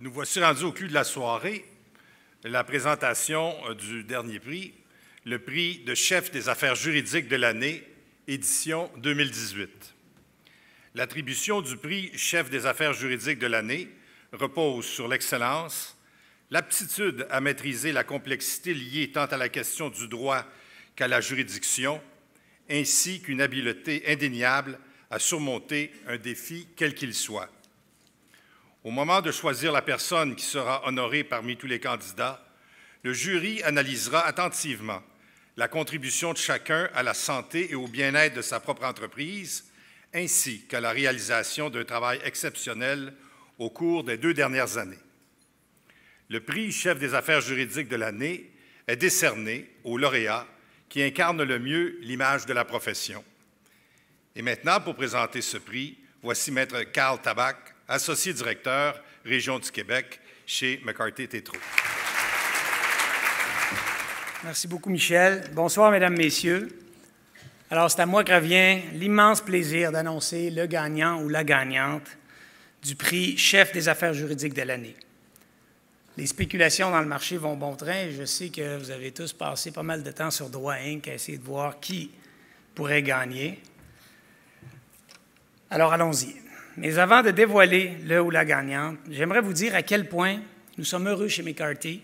Nous voici rendus au cul de la soirée, la présentation euh, du dernier prix, le prix de chef des affaires juridiques de l'année, édition 2018. L'attribution du prix chef des affaires juridiques de l'année repose sur l'excellence, l'aptitude à maîtriser la complexité liée tant à la question du droit qu'à la juridiction, ainsi qu'une habileté indéniable à surmonter un défi quel qu'il soit. Au moment de choisir la personne qui sera honorée parmi tous les candidats, le jury analysera attentivement la contribution de chacun à la santé et au bien-être de sa propre entreprise, ainsi qu'à la réalisation d'un travail exceptionnel au cours des deux dernières années. Le prix chef des affaires juridiques de l'année est décerné au lauréat qui incarne le mieux l'image de la profession. Et maintenant, pour présenter ce prix, voici Maître Carl Tabac, associé directeur Région du Québec chez McCarthy Tétro. Merci beaucoup, Michel. Bonsoir, Mesdames, Messieurs. Alors, c'est à moi que revient l'immense plaisir d'annoncer le gagnant ou la gagnante du prix chef des affaires juridiques de l'année. Les spéculations dans le marché vont bon train. Je sais que vous avez tous passé pas mal de temps sur Droit Inc. à essayer de voir qui pourrait gagner. Alors, allons-y. Mais avant de dévoiler le ou la gagnante, j'aimerais vous dire à quel point nous sommes heureux chez McCarthy,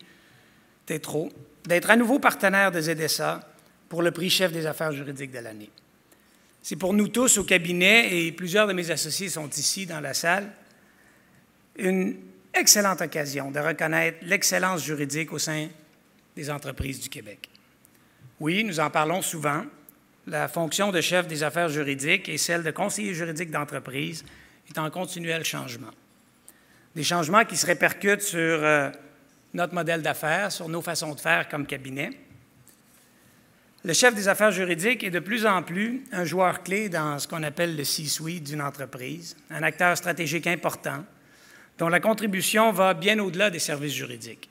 Tétro, d'être à nouveau partenaire de ZSA pour le prix chef des affaires juridiques de l'année. C'est pour nous tous au cabinet, et plusieurs de mes associés sont ici dans la salle, une excellente occasion de reconnaître l'excellence juridique au sein des entreprises du Québec. Oui, nous en parlons souvent. La fonction de chef des affaires juridiques et celle de conseiller juridique d'entreprise est en continuel changement. Des changements qui se répercutent sur euh, notre modèle d'affaires, sur nos façons de faire comme cabinet. Le chef des affaires juridiques est de plus en plus un joueur clé dans ce qu'on appelle le C-suite d'une entreprise, un acteur stratégique important dont la contribution va bien au-delà des services juridiques.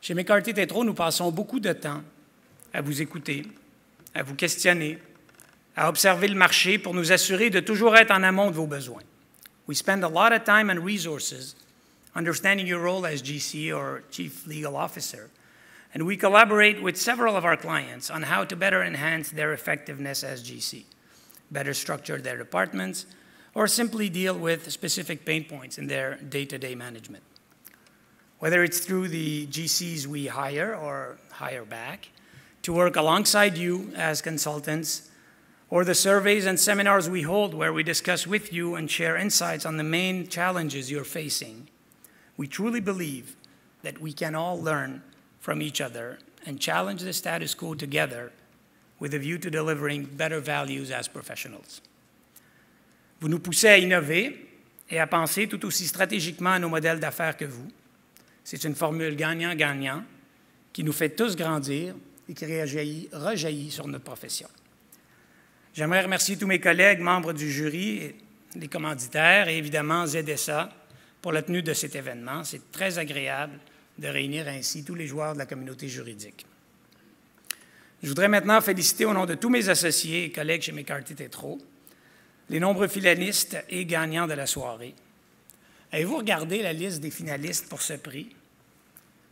Chez McCarthy Tétro, nous passons beaucoup de temps à vous écouter, à vous questionner, à observer le marché pour nous assurer de toujours être en amont de vos besoins. We spend a lot of time and resources understanding your role as GC or Chief Legal Officer, and we collaborate with several of our clients on how to better enhance their effectiveness as GC, better structure their departments, or simply deal with specific pain points in their day to day management. Whether it's through the GCs we hire or hire back to work alongside you as consultants or the surveys and seminars we hold where we discuss with you and share insights on the main challenges you're facing, we truly believe that we can all learn from each other and challenge the status quo together with a view to delivering better values as professionals. Vous nous poussez à innover et à penser tout aussi stratégiquement à nos modèles d'affaires que vous. C'est une formule gagnant-gagnant qui nous fait tous grandir et qui rejaillit sur notre profession. J'aimerais remercier tous mes collègues, membres du jury, les commanditaires et évidemment ZSA pour la tenue de cet événement. C'est très agréable de réunir ainsi tous les joueurs de la communauté juridique. Je voudrais maintenant féliciter au nom de tous mes associés et collègues chez McCarthy Tétro les nombreux finalistes et gagnants de la soirée. Avez-vous regardé la liste des finalistes pour ce prix?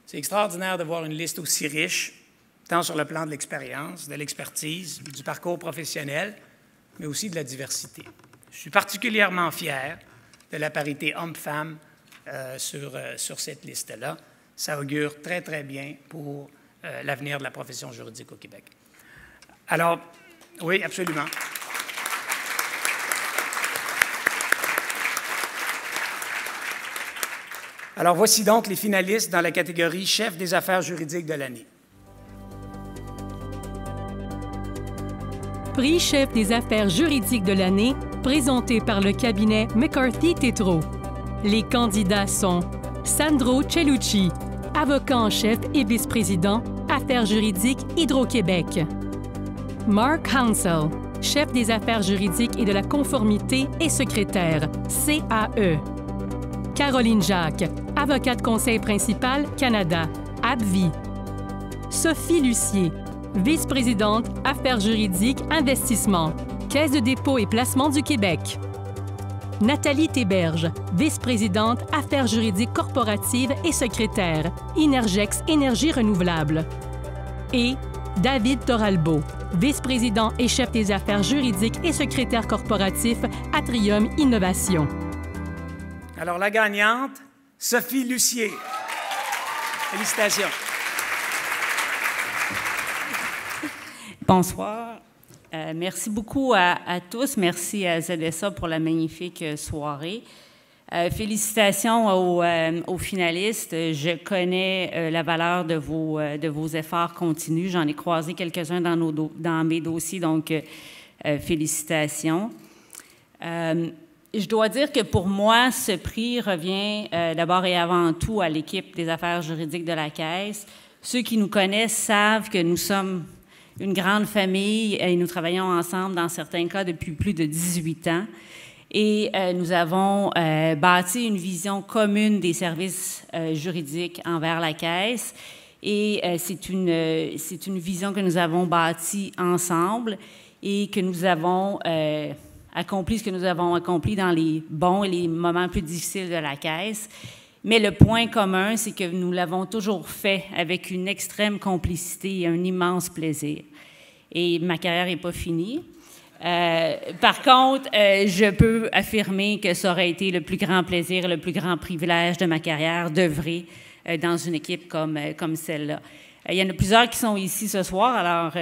C'est extraordinaire de voir une liste aussi riche tant sur le plan de l'expérience, de l'expertise, du parcours professionnel, mais aussi de la diversité. Je suis particulièrement fier de la parité homme-femme euh, sur, euh, sur cette liste-là. Ça augure très, très bien pour euh, l'avenir de la profession juridique au Québec. Alors, oui, absolument. Alors, voici donc les finalistes dans la catégorie chef des affaires juridiques de l'année. Chef des affaires juridiques de l'année présenté par le cabinet McCarthy Tétro. Les candidats sont Sandro Cellucci, avocat en chef et vice-président, affaires juridiques Hydro-Québec. Mark Hansel, chef des affaires juridiques et de la conformité et secrétaire, CAE. Caroline Jacques, avocate conseil principal Canada, ABVI. Sophie Lucier, vice-présidente Affaires juridiques Investissement, Caisse de dépôt et placement du Québec. Nathalie Théberge, vice-présidente Affaires juridiques corporatives et secrétaire, Inergex Énergie renouvelable. Et David Toralbo, vice-président et chef des affaires juridiques et secrétaire corporatif Atrium Innovation. Alors, la gagnante, Sophie Lucier. Félicitations. Bonsoir. Euh, merci beaucoup à, tous. Merci à ZSA pour la magnifique soirée. Euh, félicitations euh, aux, finalistes. Je connais la valeur de vos, efforts continus. J'en ai croisé quelques-uns dans mes dossiers, donc félicitations. je dois dire que pour moi, ce prix revient d'abord et avant tout à l'équipe des affaires juridiques de la Caisse. Ceux qui nous connaissent savent que nous sommes une grande famille et nous travaillons ensemble dans certains cas depuis plus de 18 ans. Et euh, nous avons euh, bâti une vision commune des services euh, juridiques envers la Caisse. Et c'est une, c'est une vision que nous avons bâtie ensemble et que nous avons accompli ce que nous avons accompli dans les bons et les moments plus difficiles de la Caisse. Mais le point commun, c'est que nous l'avons toujours fait avec une extrême complicité et un immense plaisir. Et ma carrière n'est pas finie. Euh, par contre, euh, je peux affirmer que ça aurait été le plus grand plaisir, le plus grand privilège de ma carrière d'œuvrer euh, dans une équipe comme, comme celle-là. il y en a plusieurs qui sont ici ce soir, alors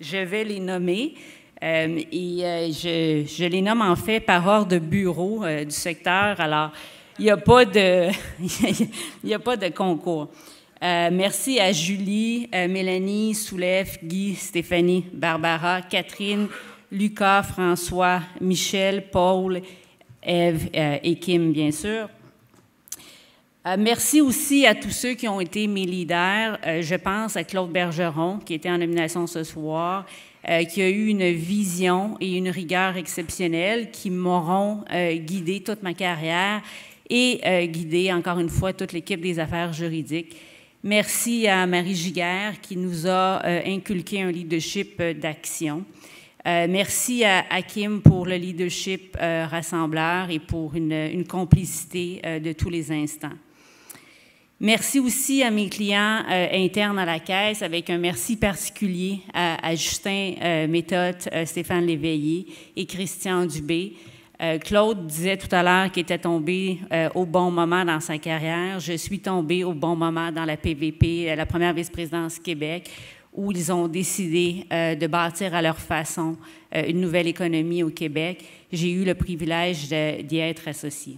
je vais les nommer. et je, je, les nomme en fait par ordre de bureau du secteur. Alors, n'y a, pas de, il concours. Euh, merci à Julie, euh, Mélanie, Soulève, Guy, Stéphanie, Barbara, Catherine, Lucas, François, Michel, Paul, Eve euh, et Kim, bien sûr. merci aussi à tous ceux qui ont été mes leaders. je pense à Claude Bergeron, qui était en nomination ce soir, qui a eu une vision et une rigueur exceptionnelle qui m'auront guidé toute ma carrière et euh, guider encore une fois toute l'équipe des affaires juridiques. Merci à Marie Giguère qui nous a euh, inculqué un leadership euh, d'action. merci à Hakim pour le leadership rassembleur et pour une, complicité de tous les instants. Merci aussi à mes clients internes à la caisse, avec un merci particulier à, Justin Méthode, Stéphane Léveillé et Christian Dubé, euh, Claude disait tout à l'heure qu'il était tombé euh, au bon moment dans sa carrière. Je suis tombée au bon moment dans la PVP, euh, la première vice-présidence Québec, où ils ont décidé de bâtir à leur façon une nouvelle économie au Québec. J'ai eu le privilège d'y être associée.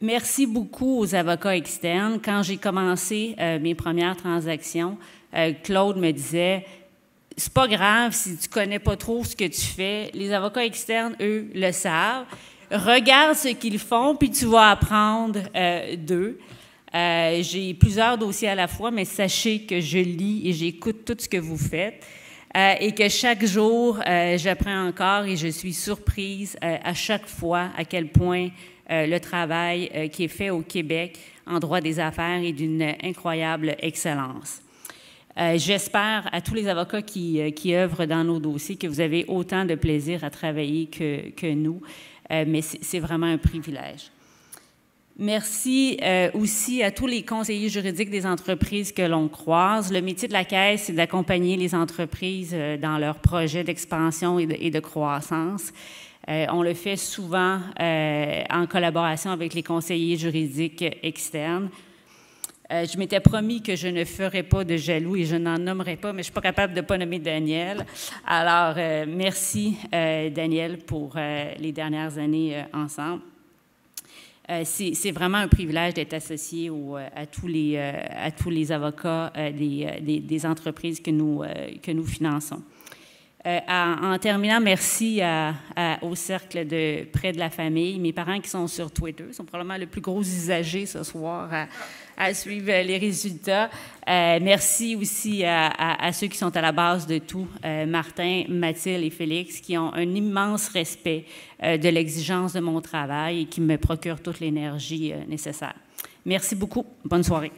Merci beaucoup aux avocats externes. Quand j'ai commencé mes premières transactions, Claude me disait c'est pas grave si tu connais pas trop ce que tu fais. Les avocats externes, eux, le savent. Regarde ce qu'ils font, puis tu vas apprendre euh, d'eux. Euh, j'ai plusieurs dossiers à la fois, mais sachez que je lis et j'écoute tout ce que vous faites. Euh, et que chaque jour, j'apprends encore et je suis surprise à chaque fois à quel point le travail qui est fait au Québec en droit des affaires est d'une incroyable excellence. Euh, j'espère à tous les avocats qui, euh, qui, œuvrent dans nos dossiers que vous avez autant de plaisir à travailler que, nous, euh, mais c'est vraiment un privilège. Merci aussi à tous les conseillers juridiques des entreprises que l'on croise. Le métier de la Caisse, c'est d'accompagner les entreprises dans leurs projets d'expansion et de, croissance. on le fait souvent en collaboration avec les conseillers juridiques externes. Euh, je m'étais promis que je ne ferais pas de jaloux et je n'en nommerai pas, mais je ne suis pas capable de ne pas nommer Daniel. Alors, euh, merci, euh, Daniel, pour les dernières années ensemble. c'est vraiment un privilège d'être associé à, tous les, avocats des, entreprises que nous, que nous finançons. en, terminant, merci au cercle de près de la famille. Mes parents qui sont sur Twitter sont probablement le plus gros usager ce soir à suivre les résultats. Euh, merci aussi à, ceux qui sont à la base de tout, euh, Martin, Mathilde et Félix, qui ont un immense respect euh, de l'exigence de mon travail et qui me procurent toute l'énergie nécessaire. Merci beaucoup. Bonne soirée.